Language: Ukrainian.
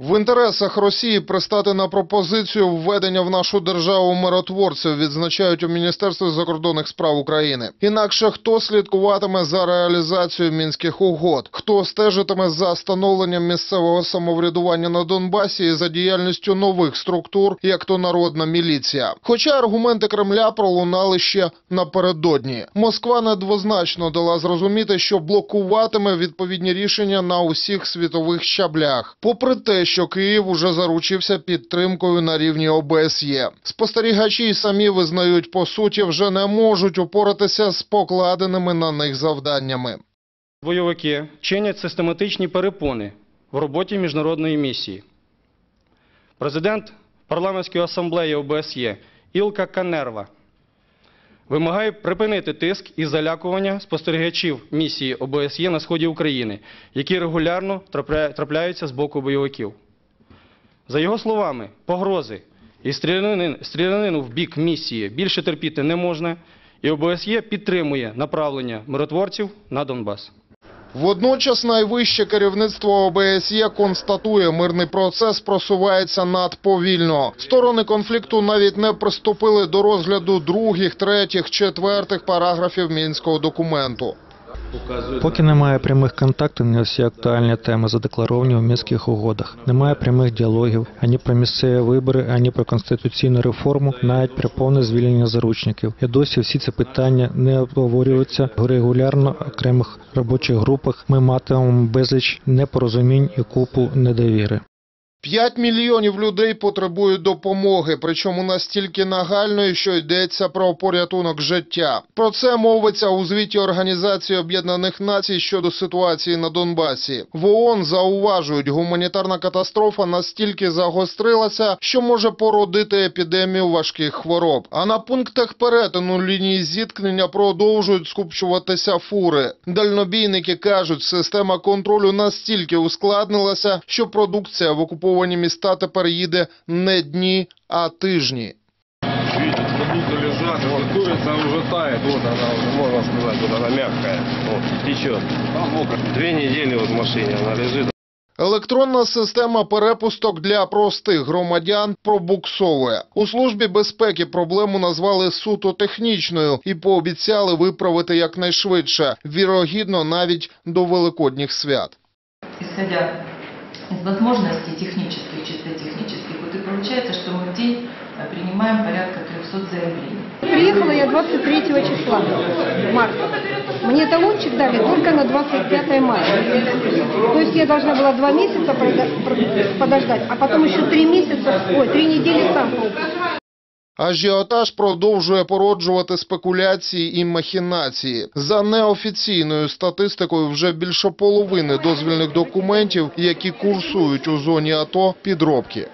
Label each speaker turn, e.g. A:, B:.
A: В інтересах Росії пристати на пропозицію введення в нашу державу миротворців, відзначають у Міністерстві закордонних справ України. Інакше хто слідкуватиме за реалізацією мінських угод, хто стежитиме за становленням місцевого самоврядування на Донбасі і за діяльністю нових структур, як то народна міліція. Хоча аргументи Кремля пролунали ще напередодні. Москва недвозначно дала зрозуміти, що блокуватиме відповідні рішення на усіх світових щаблях, попри те, що Київ уже заручився підтримкою на рівні ОБСЄ. Спостерігачі й самі визнають, по суті, вже не можуть упоратися з покладеними на них завданнями.
B: Бойовики чинять систематичні перепони в роботі міжнародної місії. Президент парламентської асамблеї ОБСЄ Ілка Канерва вимагає припинити тиск і залякування спостерігачів місії ОБСЄ на сході України, які регулярно трапляються з боку бойовиків. За його словами, погрози і стрілянину в бік місії більше терпіти не можна, і ОБСЄ підтримує направлення миротворців на Донбас.
A: Водночас найвище керівництво ОБСЄ констатує, мирний процес просувається надповільно. Сторони конфлікту навіть не приступили до розгляду других, третіх, четвертих параграфів мінського документу.
C: Поки немає прямих контактів на всі актуальні теми, задекларовані у мінських угодах. Немає прямих діалогів ані про місцеві вибори, ані про конституційну реформу, навіть про повне звільнення заручників. І досі всі ці питання не обговорюються регулярно окремих робочих групах. Ми матимемо безліч непорозумінь і купу недовіри.
A: П'ять мільйонів людей потребують допомоги, причому настільки нагальної, що йдеться про порятунок життя. Про це мовиться у звіті Організації Об'єднаних Націй щодо ситуації на Донбасі. В ООН зауважують, гуманітарна катастрофа настільки загострилася, що може породити епідемію важких хвороб. А на пунктах перетину лінії зіткнення продовжують скупчуватися фури. Дальнобійники кажуть, система контролю настільки ускладнилася, що продукція в окуповані міста тепер їде не дні, а тижні.
D: Курица уже тает, вот она уже, можно сказать, вот она мягкая, вот, течет. Там мокро. Две недели вот в машине она лежит,
A: Електронна система перепусток для простих громадян пробуксовує. У службі безпеки проблему назвали суто технічною і пообіцяли виправити якнайшвидше, вірогідно навіть до великодніх свят.
E: исходя из возможностей технических, чисто технических, вот и получается, что мы в день э, принимаем порядка 300 заявлений.
F: Приехала я 23 числа марта. Мне талончик дали только на 25 мая. То есть я должна была два месяца подождать, а потом еще три месяца, ой, три недели сам
A: Ажіотаж продовжує породжувати спекуляції і махінації. За неофіційною статистикою, вже більше половини дозвільних документів, які курсують у зоні АТО, підробки.